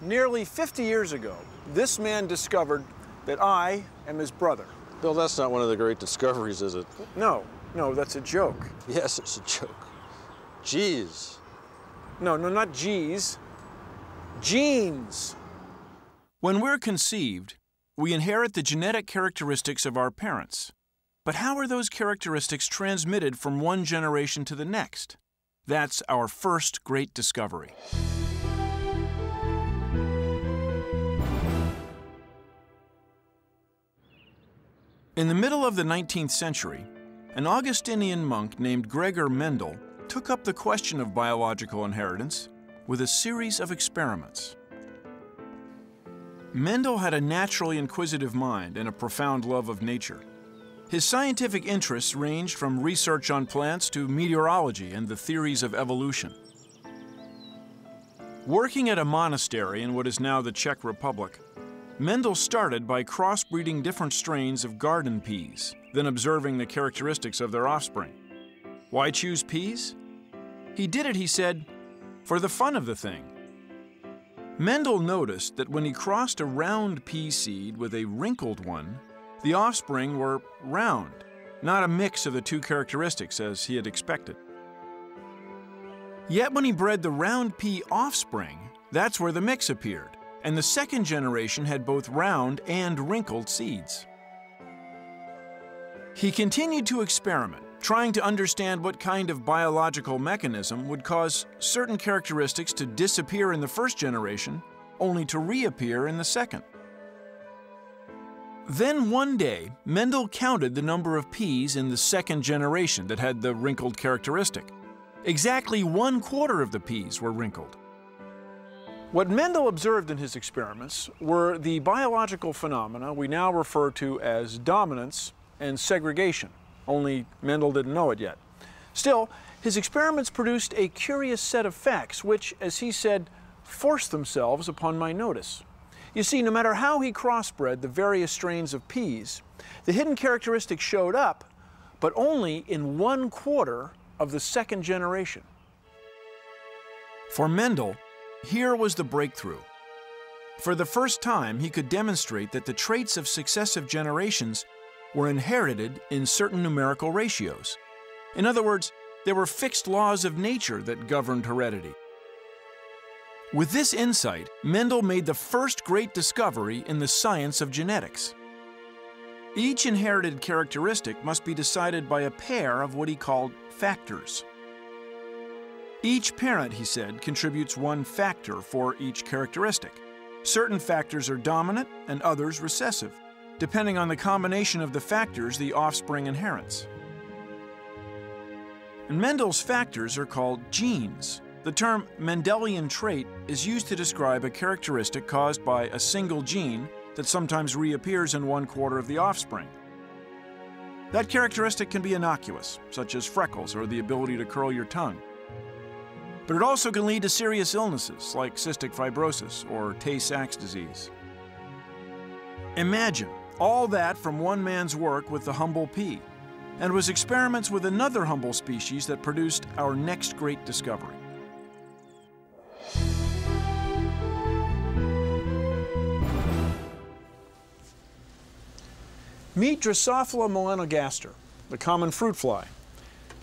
Nearly 50 years ago, this man discovered that I am his brother. Bill, that's not one of the great discoveries, is it? No, no, that's a joke. Yes, it's a joke. Geez. No, no, not G's. Genes. When we're conceived, we inherit the genetic characteristics of our parents. But how are those characteristics transmitted from one generation to the next? That's our first great discovery. In the middle of the 19th century, an Augustinian monk named Gregor Mendel took up the question of biological inheritance with a series of experiments. Mendel had a naturally inquisitive mind and a profound love of nature. His scientific interests ranged from research on plants to meteorology and the theories of evolution. Working at a monastery in what is now the Czech Republic, Mendel started by crossbreeding different strains of garden peas, then observing the characteristics of their offspring. Why choose peas? He did it, he said, for the fun of the thing. Mendel noticed that when he crossed a round pea seed with a wrinkled one, the offspring were round, not a mix of the two characteristics as he had expected. Yet when he bred the round pea offspring, that's where the mix appeared and the second generation had both round and wrinkled seeds. He continued to experiment, trying to understand what kind of biological mechanism would cause certain characteristics to disappear in the first generation, only to reappear in the second. Then one day, Mendel counted the number of peas in the second generation that had the wrinkled characteristic. Exactly one quarter of the peas were wrinkled. What Mendel observed in his experiments were the biological phenomena we now refer to as dominance and segregation, only Mendel didn't know it yet. Still, his experiments produced a curious set of facts which, as he said, forced themselves upon my notice. You see, no matter how he crossbred the various strains of peas, the hidden characteristics showed up, but only in one quarter of the second generation. For Mendel, here was the breakthrough. For the first time, he could demonstrate that the traits of successive generations were inherited in certain numerical ratios. In other words, there were fixed laws of nature that governed heredity. With this insight, Mendel made the first great discovery in the science of genetics. Each inherited characteristic must be decided by a pair of what he called factors. Each parent, he said, contributes one factor for each characteristic. Certain factors are dominant and others recessive, depending on the combination of the factors the offspring inherits. And Mendel's factors are called genes. The term Mendelian trait is used to describe a characteristic caused by a single gene that sometimes reappears in one quarter of the offspring. That characteristic can be innocuous, such as freckles or the ability to curl your tongue. But it also can lead to serious illnesses like cystic fibrosis or Tay Sachs disease. Imagine all that from one man's work with the humble pea, and was experiments with another humble species that produced our next great discovery. Meet Drosophila melanogaster, the common fruit fly.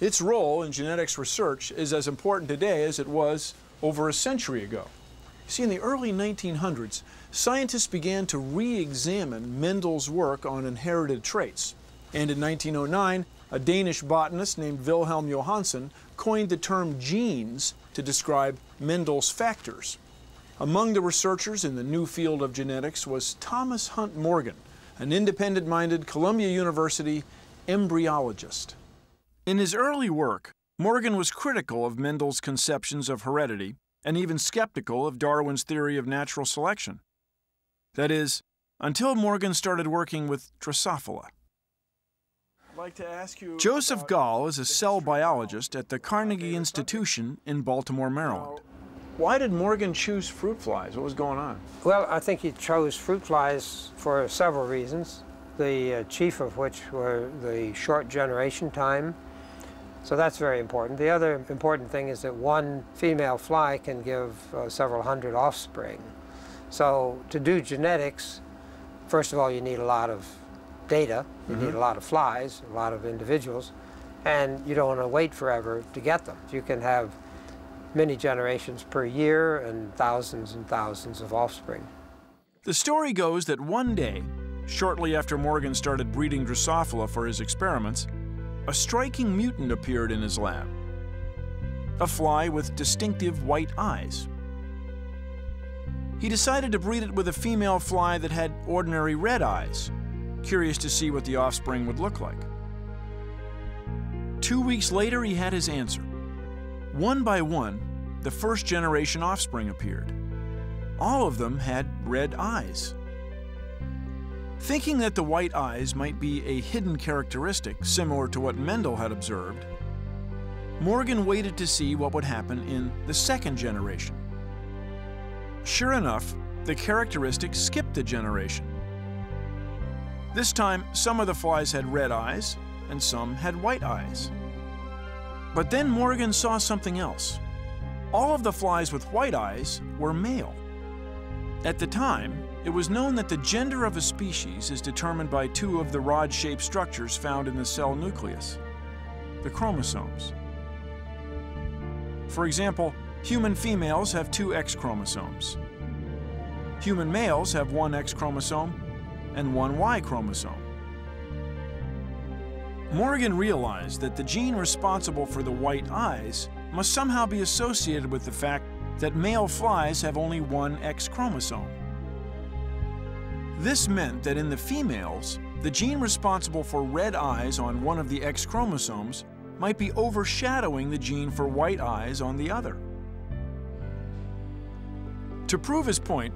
Its role in genetics research is as important today as it was over a century ago. See, in the early 1900s, scientists began to re-examine Mendel's work on inherited traits. And in 1909, a Danish botanist named Wilhelm Johannsen coined the term genes to describe Mendel's factors. Among the researchers in the new field of genetics was Thomas Hunt Morgan, an independent-minded Columbia University embryologist. In his early work, Morgan was critical of Mendel's conceptions of heredity and even skeptical of Darwin's theory of natural selection. That is, until Morgan started working with Drosophila. Like to ask you. Joseph Gall is a cell biologist at the Carnegie Institution in Baltimore, Maryland. Why did Morgan choose fruit flies? What was going on? Well, I think he chose fruit flies for several reasons, the uh, chief of which were the short generation time so that's very important. The other important thing is that one female fly can give uh, several hundred offspring. So to do genetics, first of all, you need a lot of data. You need a lot of flies, a lot of individuals, and you don't want to wait forever to get them. You can have many generations per year and thousands and thousands of offspring. The story goes that one day, shortly after Morgan started breeding Drosophila for his experiments, a striking mutant appeared in his lab. A fly with distinctive white eyes. He decided to breed it with a female fly that had ordinary red eyes, curious to see what the offspring would look like. Two weeks later, he had his answer. One by one, the first generation offspring appeared. All of them had red eyes. Thinking that the white eyes might be a hidden characteristic similar to what Mendel had observed, Morgan waited to see what would happen in the second generation. Sure enough, the characteristic skipped a generation. This time, some of the flies had red eyes and some had white eyes. But then Morgan saw something else. All of the flies with white eyes were male. At the time, it was known that the gender of a species is determined by two of the rod shaped structures found in the cell nucleus the chromosomes. For example, human females have two X chromosomes. Human males have one X chromosome and one Y chromosome. Morgan realized that the gene responsible for the white eyes must somehow be associated with the fact that male flies have only one X chromosome. This meant that in the females, the gene responsible for red eyes on one of the X chromosomes might be overshadowing the gene for white eyes on the other. To prove his point,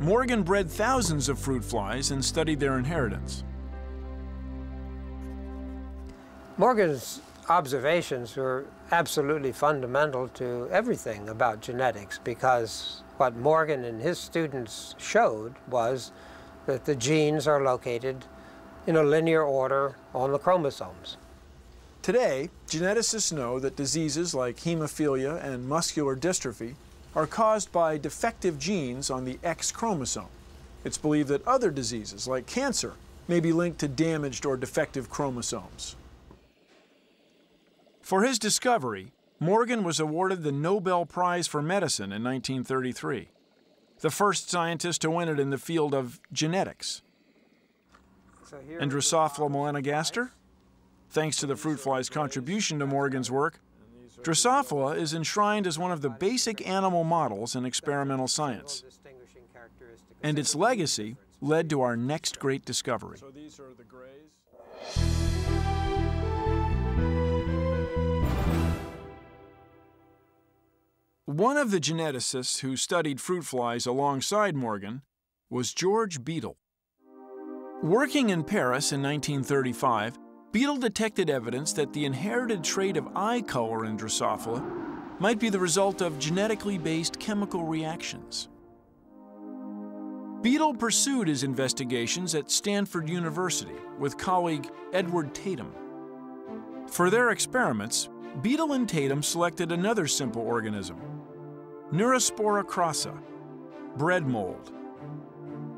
Morgan bred thousands of fruit flies and studied their inheritance. Morgan's observations were absolutely fundamental to everything about genetics because what Morgan and his students showed was that the genes are located in a linear order on the chromosomes. Today, geneticists know that diseases like hemophilia and muscular dystrophy are caused by defective genes on the X chromosome. It's believed that other diseases, like cancer, may be linked to damaged or defective chromosomes. For his discovery, Morgan was awarded the Nobel Prize for Medicine in 1933, the first scientist to win it in the field of genetics. So And Drosophila melanogaster? Thanks to the fruit fly's contribution to Morgan's work, Drosophila is enshrined as one of the basic animal models in experimental science, distinguishing characteristic of and its legacy led to our next great discovery. So One of the geneticists who studied fruit flies alongside Morgan was George Beadle. Working in Paris in 1935, Beadle detected evidence that the inherited trait of eye color in Drosophila might be the result of genetically based chemical reactions. Beadle pursued his investigations at Stanford University with colleague Edward Tatum. For their experiments, Beadle and Tatum selected another simple organism, Neurospora crassa, bread mold.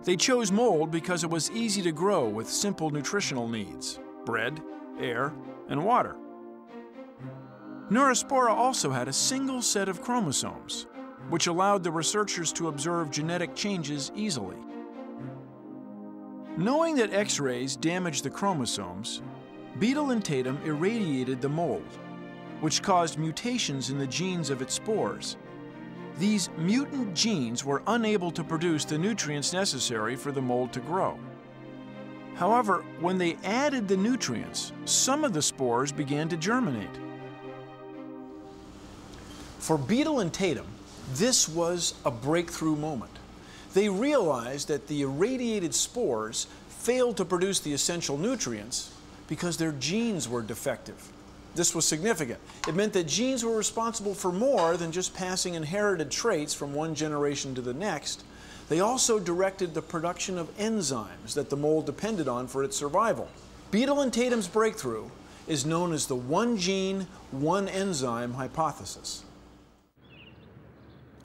They chose mold because it was easy to grow with simple nutritional needs bread, air, and water. Neurospora also had a single set of chromosomes, which allowed the researchers to observe genetic changes easily. Knowing that X rays damage the chromosomes, Beadle and Tatum irradiated the mold, which caused mutations in the genes of its spores. These mutant genes were unable to produce the nutrients necessary for the mold to grow. However, when they added the nutrients, some of the spores began to germinate. For Beadle and Tatum, this was a breakthrough moment. They realized that the irradiated spores failed to produce the essential nutrients because their genes were defective. This was significant. It meant that genes were responsible for more than just passing inherited traits from one generation to the next. They also directed the production of enzymes that the mold depended on for its survival. Beadle and Tatum's breakthrough is known as the one gene, one enzyme hypothesis.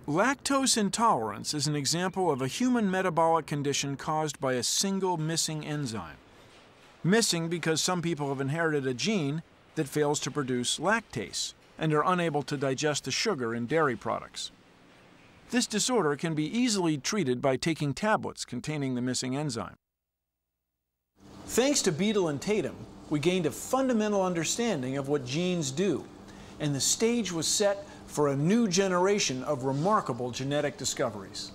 Lactose intolerance is an example of a human metabolic condition caused by a single missing enzyme. Missing because some people have inherited a gene that fails to produce lactase and are unable to digest the sugar in dairy products. This disorder can be easily treated by taking tablets containing the missing enzyme. Thanks to Beadle and Tatum, we gained a fundamental understanding of what genes do, and the stage was set for a new generation of remarkable genetic discoveries.